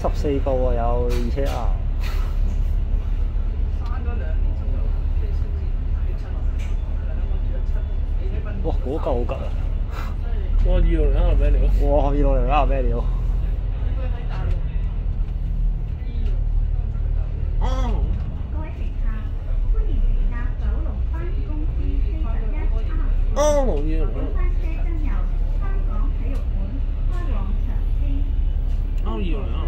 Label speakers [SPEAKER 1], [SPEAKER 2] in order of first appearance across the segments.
[SPEAKER 1] 十四个喎，有二车啊。哇，嗰嚿好吉啊！
[SPEAKER 2] 哇，二六零啊，咩料？
[SPEAKER 1] 哇，二六零啊，咩料？
[SPEAKER 2] 都
[SPEAKER 1] 要啦。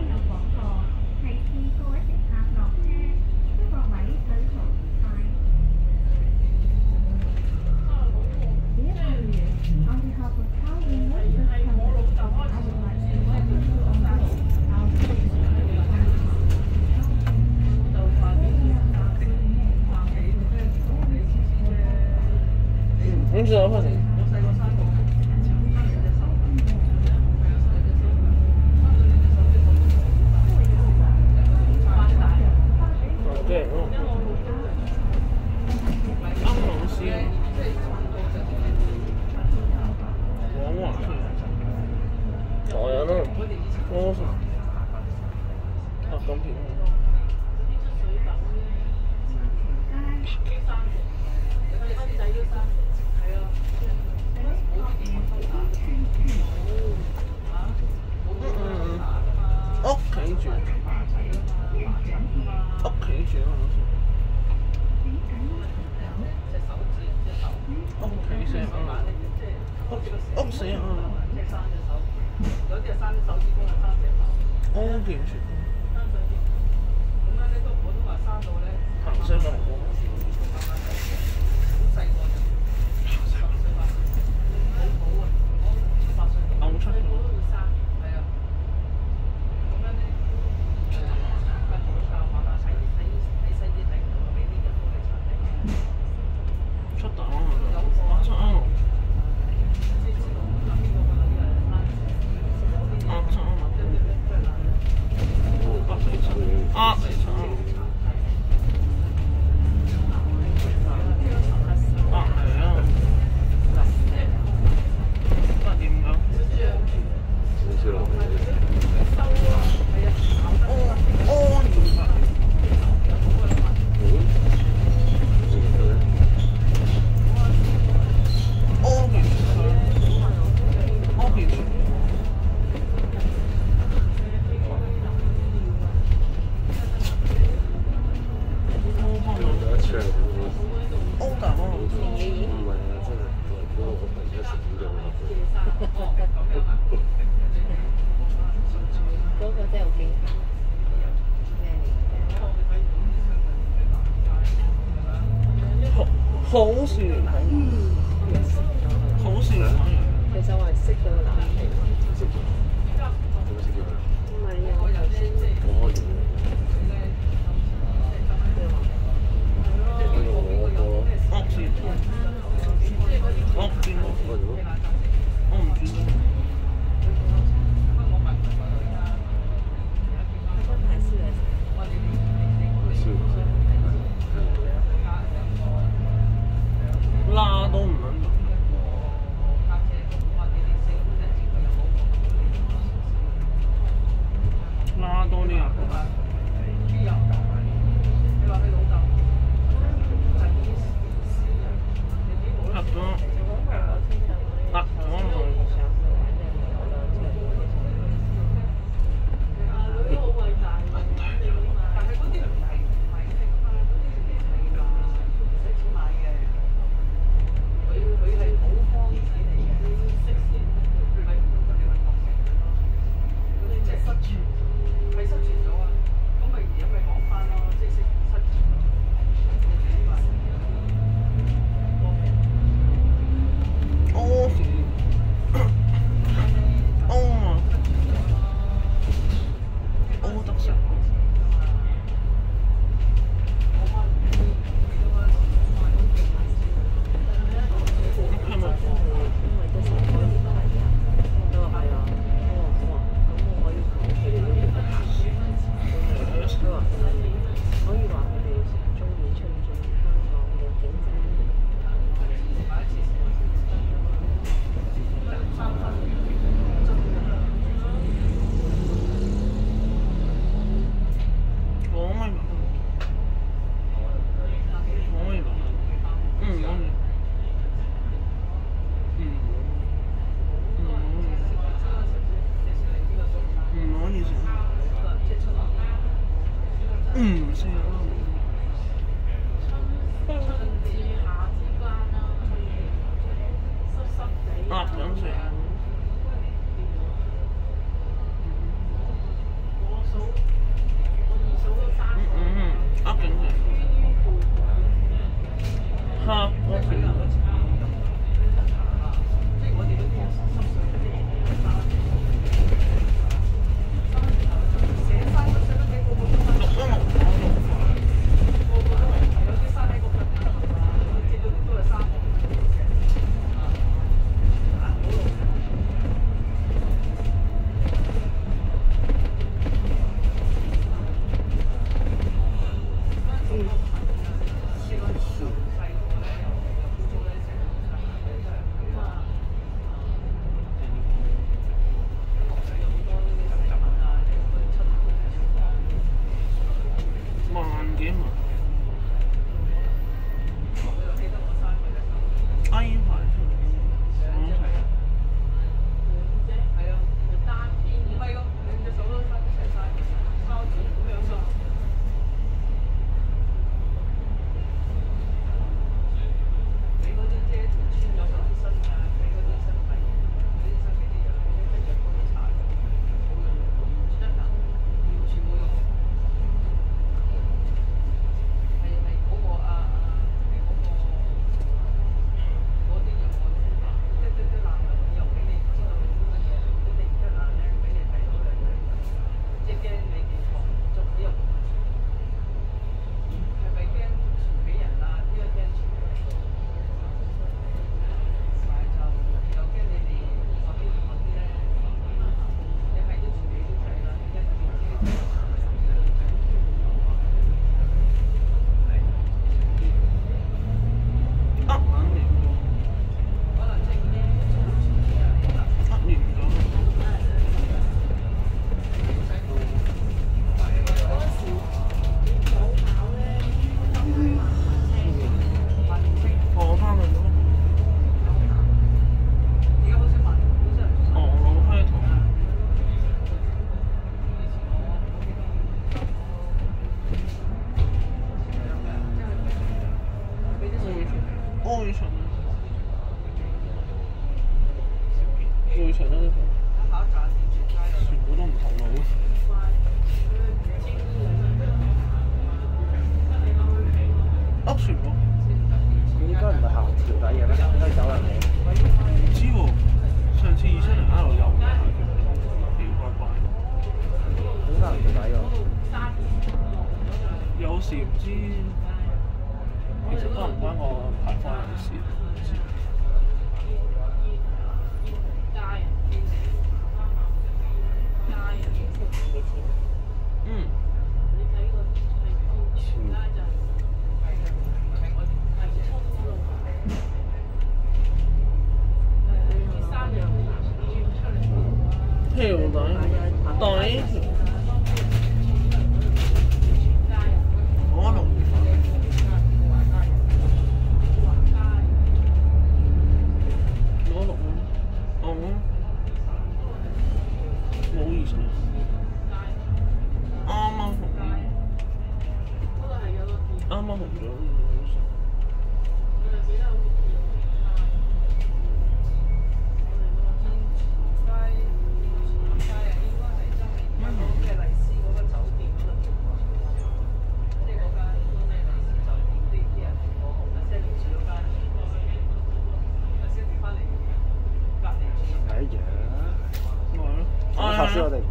[SPEAKER 2] 你知道
[SPEAKER 1] 吗？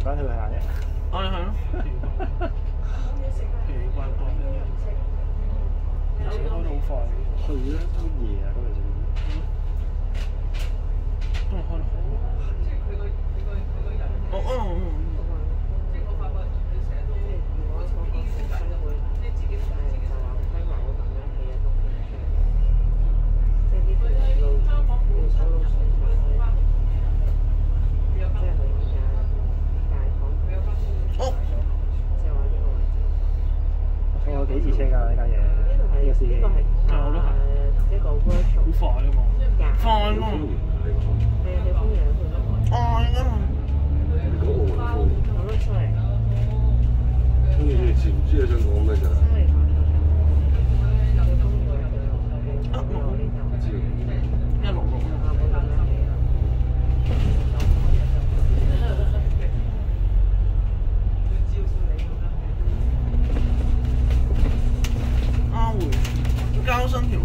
[SPEAKER 1] 頭先我哋唔關佢行啫。
[SPEAKER 2] 唉係咯，奇怪怪，而且開得好快，
[SPEAKER 1] 去啦，都夜啊，嗰陣時。
[SPEAKER 2] 都開得好。哦哦哦。哦，
[SPEAKER 1] 幾次車㗎呢間嘢？呢度係呢
[SPEAKER 2] 個係，我都係。
[SPEAKER 3] 一個 virtual。
[SPEAKER 2] 好快啊嘛！快
[SPEAKER 3] 咯。
[SPEAKER 2] Thank
[SPEAKER 4] you. 소장님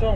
[SPEAKER 4] 这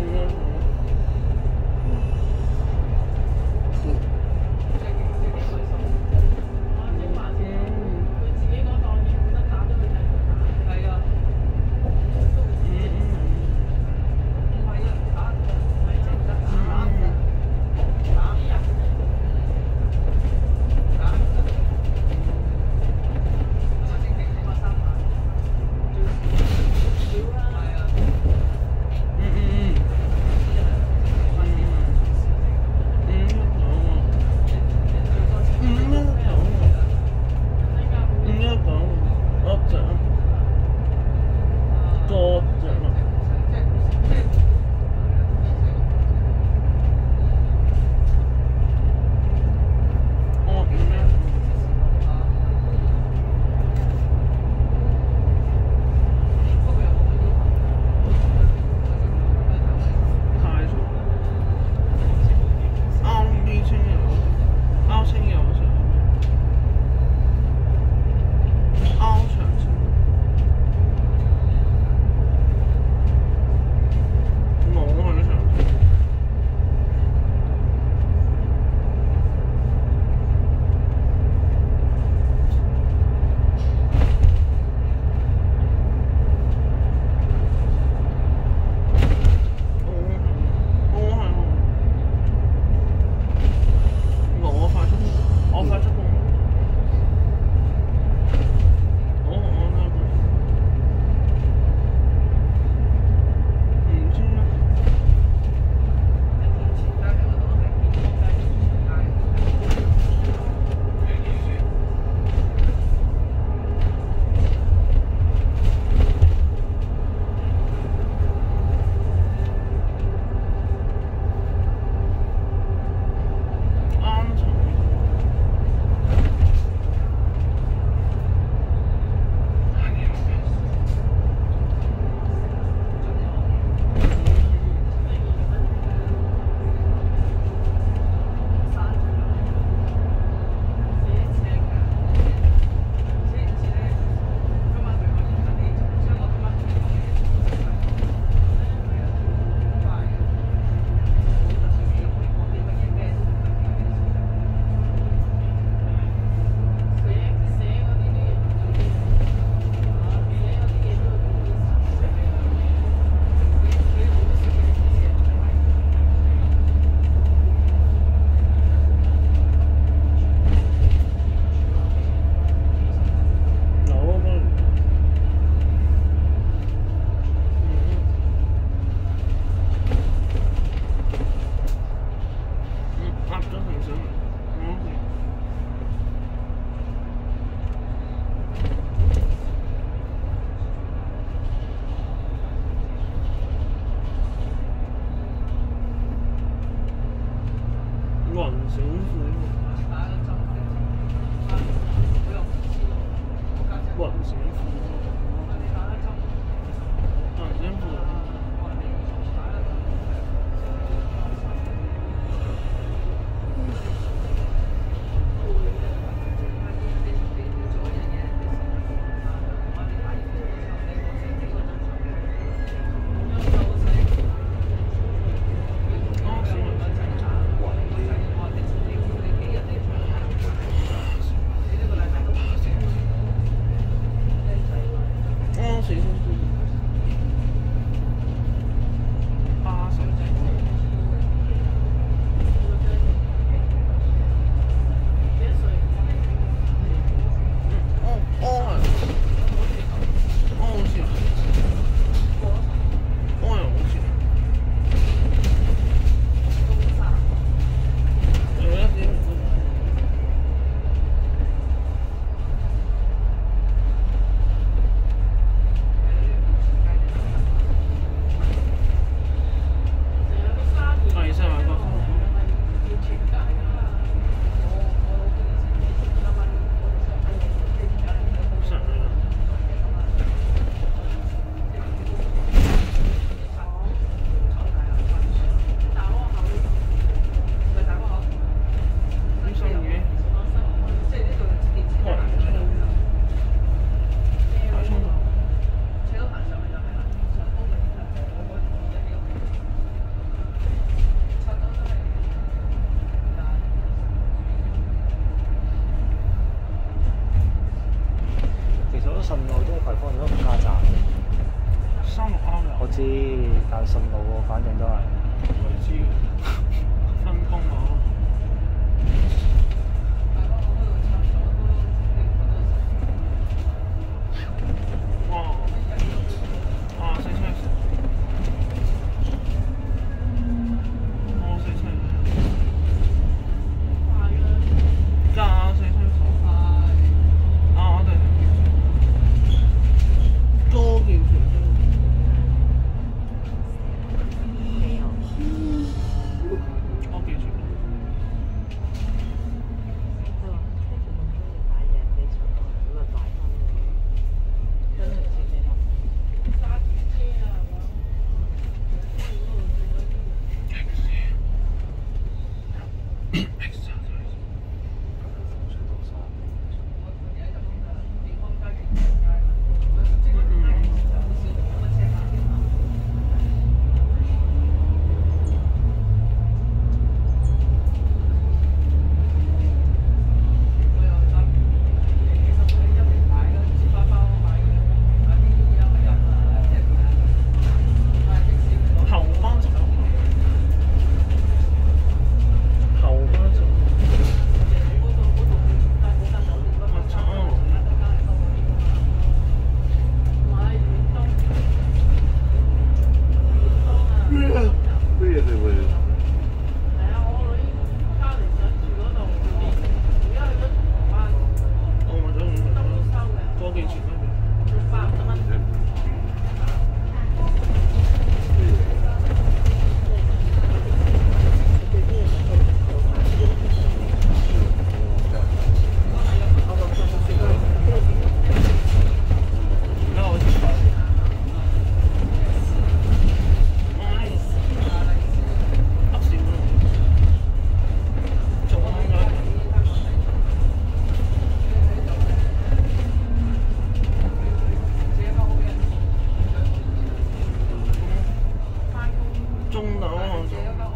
[SPEAKER 4] 中
[SPEAKER 2] 等啊！中